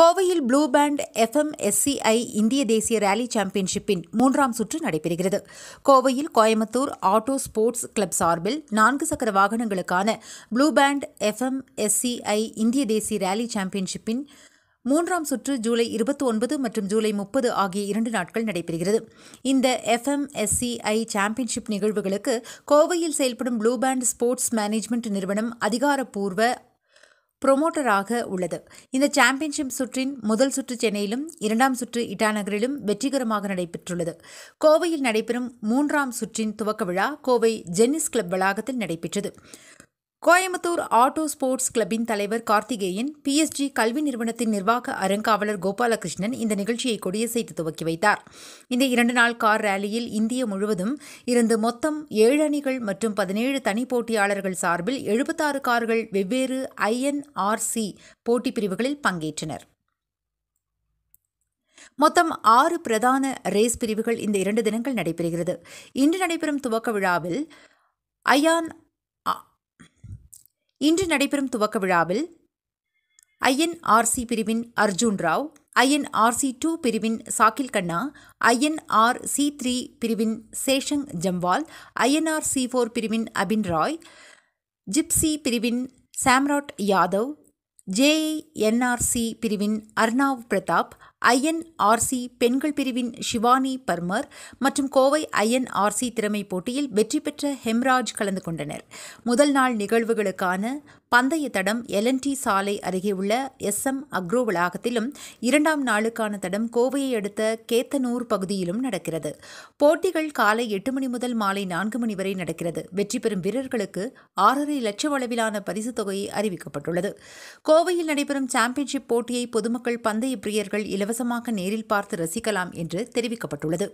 கோவையில் blue pant FMSCI இந்திய தேசிய ரேலி சாம்பியன்ஷிப்பின் மூன்றாம் சுற்று நடைபெறுகிறது. கோவையில் கோயம்புத்தூர் ஆட்டோ ஸ்போர்ட்ஸ் கிளப் சார்பில் நான்கு சக்கர வாகனங்களுக்கான ப்ளூ பேண்ட் எஃப்எம்எஸ்சிஐ இந்திய தேசிய ரேலி சாம்பியன்ஷிப்பின் மூன்றாம் சுற்று ஜூலை இருபத்தி ஒன்பது மற்றும் ஜூலை முப்பது ஆகிய இரண்டு நாட்கள் நடைபெறுகிறது. இந்த எஃப்எம்எஸ்சிஐ சாம்பியன்ஷிப் நிகழ்வுகளுக்கு கோவையில் செயல்படும் ப்ளூ பேண்ட் ஸ்போர்ட்ஸ் மேனேஜ்மெண்ட் நிறுவனம் அதிகாரப்பூர்வ புரொமோட்டராக உள்ளது. இந்த சாம்பியன்ஷிப் சுற்றின் முதல் சுற்று சென்னையிலும் இரண்டாம் சுற்று இட்டாநகரிலும் வெற்றிகரமாக நடைபெற்றுள்ளது. கோவையில் நடைபெறும் மூன்றாம் சுற்றின் துவக்க விழா கோவை ஜென்னிஸ் கிளப் வளாகத்தில் நடைபெற்றது. கோயம்புத்தூர் ஆட்டோ ஸ்போர்ட்ஸ் கிளப்பின் தலைவர் கார்த்திகேயன் பிஎஸ்ஜி கல்வி நிறுவனத்தின் நிர்வாக அறங்காவலர் கோபாலகிருஷ்ணன் இந்த நிகழ்ச்சியை கொடியசைத்து துவக்கி வைத்தார். இந்த இரண்டு நாள் கார் ரேலியில் இந்திய முழுவதும் இருந்து மொத்தம் ஏழு அணிகள் மற்றும் பதினேழு தனி போட்டியாளர்கள் சார்பில் எழுபத்தாறு கார்கள் வெவ்வேறு ஐஎன்ஆர்சி போட்டி பிரிவுகளில் பங்கேற்றனர். மொத்தம் ஆறு பிரதான ரேஸ் பிரிவுகள் இந்த இரண்டு தினங்கள் நடைபெறுகிறது. இன்று நடைபெறும் துவக்க விழாவில் அயான் இன்று நடைபெறும் துவக்க விழாவில் ஐஎன்ஆர்சி பிரிவின் அர்ஜுன் ராவ் ஐஎன்ஆர்சி டூ பிரிவின் சாக்கில் கண்ணா ஐஎன்ஆர் சி த்ரீ பிரிவின் Seshang Jamwal INR C four பிரிவின் அபின் ராய் ஜிப்சி பிரிவின் சாம்ராட் யாதவ் ஜேஎன்ஆர்சி பிரிவின் அர்னாவ் பிரதாப் ஐஎன்ஆர்சி பெண்கள் பிரிவின் ஷிவானி பர்மர் மற்றும் கோவை ஐஎன்ஆர்சி திறமை போட்டியில் வெற்றி பெற்ற ஹெம்ராஜ் கலந்து கொண்டனர். முதல் நாள் நிகழ்வுகளுக்கான பந்தய தடம் எல்என்டி சாலை அருகே உள்ள எஸ் எம் அக்ரோ வளாகத்திலும் இரண்டாம் நாளுக்கான தடம் கோவையை அடுத்த கேத்தனூர் பகுதியிலும் நடக்கிறது. போட்டிகள் காலை எட்டு மணி முதல் மாலை நான்கு மணி வரை நடக்கிறது. வெற்றி பெறும் வீரர்களுக்கு ஆறரை லட்சம் அளவிலான பரிசுத் தொகை அறிவிக்கப்பட்டுள்ளது. கோவையில் நடைபெறும் சாம்பியன்ஷிப் போட்டியை பொதுமக்கள் பந்தய பிரியர்கள் இலவசமாக நேரில் பார்த்து ரசிக்கலாம் என்று தெரிவிக்கப்பட்டுள்ளது.